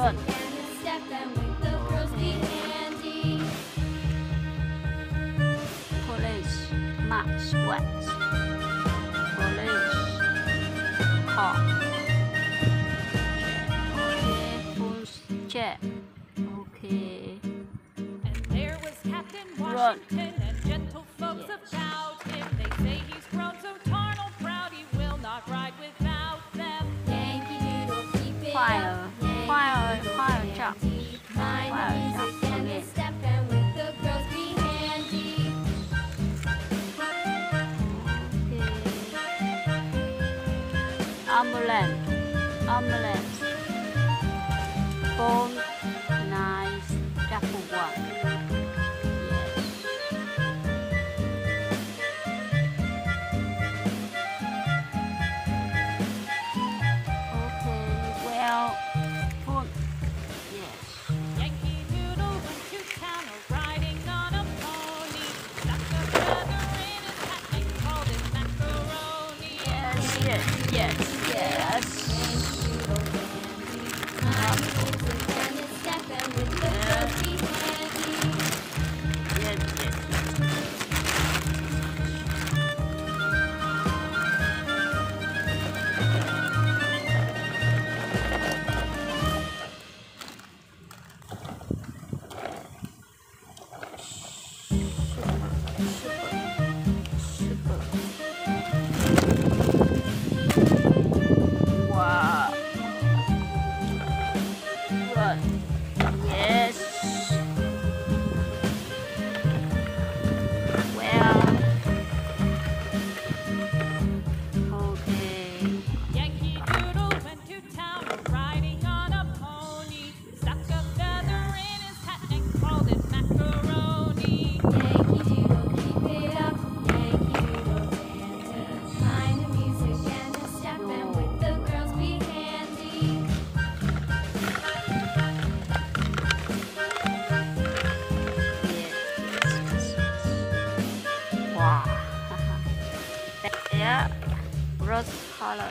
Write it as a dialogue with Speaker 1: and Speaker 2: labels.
Speaker 1: Good.
Speaker 2: Polish, match, wet. Polish,
Speaker 1: police Check. Okay.
Speaker 3: And there was Captain Washington Run. and gentle folks
Speaker 1: yes. ambulance. yes, yes, yes. Thank you. rose color.